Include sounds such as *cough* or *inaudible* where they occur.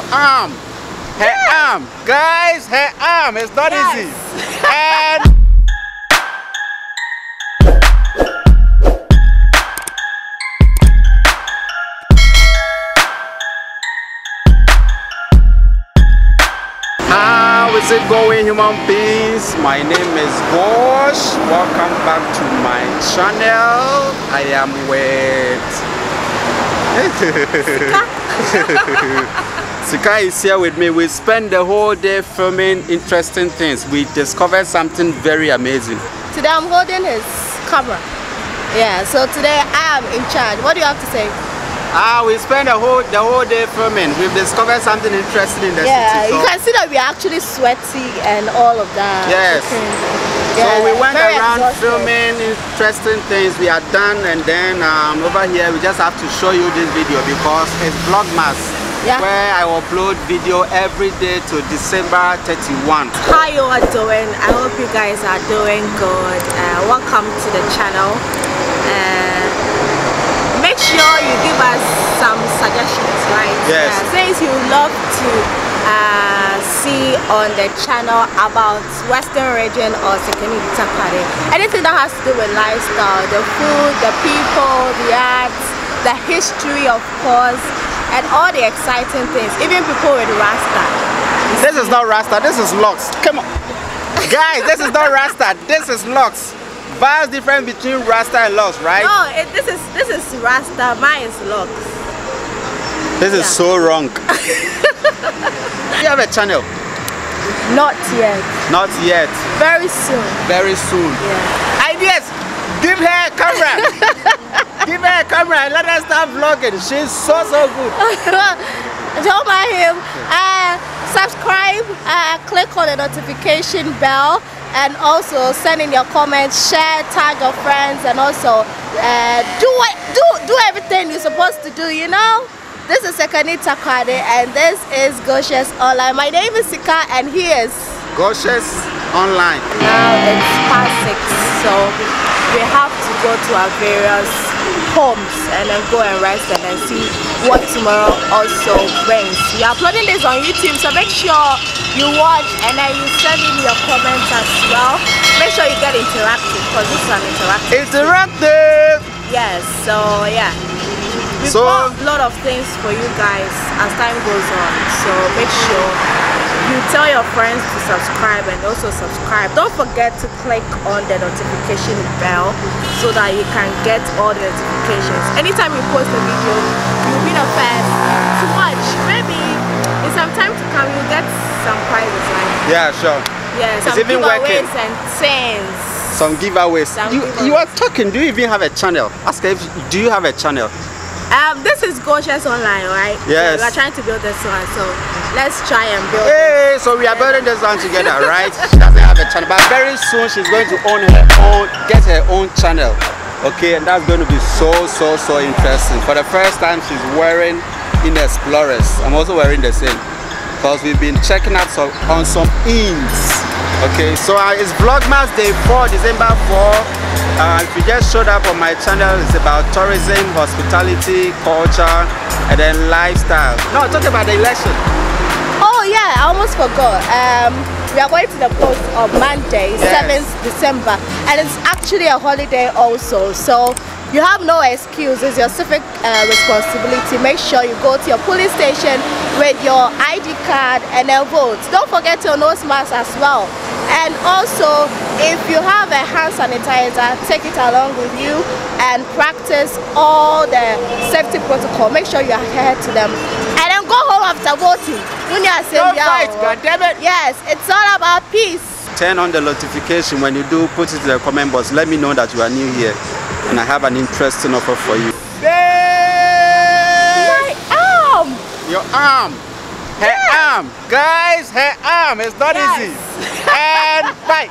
Your arm. Her Yes. arm. Guys, her arm. It's not Yes. easy. *laughs* And How is it going, human beings? My name is Bosch. Welcome back to my channel. I am with *laughs* Sika is here with me. We spent the whole day filming interesting things. We discovered something very amazing. Today I'm holding his camera. Yeah, so today I am in charge. What do you have to say? Ah, we spent the whole the whole day filming. We've discovered something interesting in the yeah, city. you can see that we're actually sweaty and all of that. Yes. Okay. So we went around exhausted. filming interesting things we are done and then um, over here we just have to show you this video because it's Vlogmas Yeah. where I upload video every day to December 31. How you are doing? I hope you guys are doing good. Uh, welcome to the channel. Uh, make sure you give us some suggestions, right? Yes. Yeah, things you love to uh, see on the channel about Western region or Sekondi Takoradi. Anything that has to do with lifestyle, the food, the people, the arts, the history, of course, and all the exciting things. Even people with Rasta. This is not Rasta, this is Lux. Come on. Guys, this is not Rasta, this is Lux. Vast difference between Rasta and Lux, right? No, it, this is this is Rasta. Mine is Lux. This is Yeah. so wrong. *laughs* you have a channel? Not yet. Not yet. Very soon. Very soon. Yeah. Ideas! Give her a camera! *laughs* Give her a camera and let her start vlogging. She's so so good. *laughs* Don't mind him. Uh, subscribe, uh, click on the notification bell, and also send in your comments, share, tag your friends, and also uh, do what do do everything you're supposed to do. You know. This is Sekondi Takoradi, and this is Goshers Online. My name is Sika, and he is. Goshers online. Now it's past six, so we have to go to our various homes and then go and rest and then see what tomorrow also brings. We are uploading this on YouTube, so make sure you watch and then you send in your comments as well. Make sure you get interactive because this is an interactive. Interactive! Yes, so yeah. We've So- got a lot of things for you guys as time goes on. So make sure you tell your friends to subscribe and also subscribe. Don't forget to click on the notification bell so that you can get all the notifications. Anytime we post a video, you'll be the first to watch. Maybe in some time to come you'll get some prizes like Yeah, sure. yeah, some even working. giveaways and things. Some giveaways. Some you, you are talking. Do you even have a channel? Ask if do you have a channel? Um, this is Goshers Online, right? Yes. So we're trying to build this one, so let's try and build. Hey, so we are building this one together, right? *laughs* She doesn't have a channel, but very soon she's going to own her own, get her own channel. Okay, and that's going to be so, so, so interesting. For the first time, she's wearing in Explorers. I'm also wearing the same because we've been checking out some, on some ins. Okay, so uh, it's Vlogmas Day 4, December 4. Uh, if you just showed up on my channel, it's about tourism, hospitality, culture, and then lifestyle. No, talk about the election. Yeah, I almost forgot. Um, we are going to the post on Monday, Yes. 7th December, and it's actually a holiday also. So you have no excuse. It's your civic uh, responsibility. Make sure you go to your police station with your ID card and then vote. Don't forget your nose mask as well. And also, if you have a hand sanitizer, take it along with you and practice all the safety protocol. Make sure you adhere to them. Go home after voting. Don't fight, "Yeah, goddammit. Yes, it's all about peace. turn on the notification when you do put it in the comment box let me know that you are new here and i have an interesting offer for you My arm! your arm her arm guys her arm it's not Yes. easy and *laughs* bye